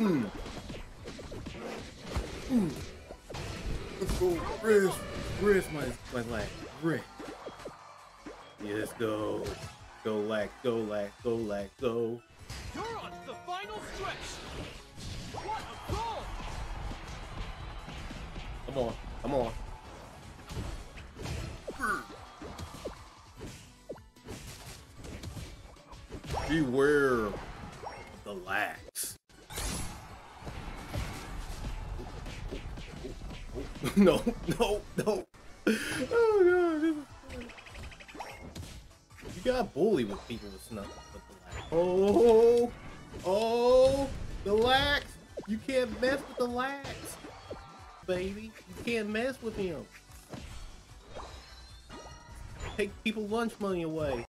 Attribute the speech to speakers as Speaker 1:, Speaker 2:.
Speaker 1: Mm. Mm. Let's go, Chris. Chris, my my lag. Chris. Yes, go. Go lag, go lag, go lag, go.
Speaker 2: You're on the final stretch. What a goal!
Speaker 1: Come on, come on. Beware the lax. No, no, no. Oh god. You got bully with people with snuff. Oh, oh, the lax. You can't mess with the lax, baby. You can't mess with him. Take people lunch money away.